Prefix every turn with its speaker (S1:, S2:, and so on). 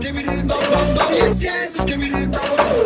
S1: Give me the bum bum bum. Yes, yes. Give me the bum bum bum.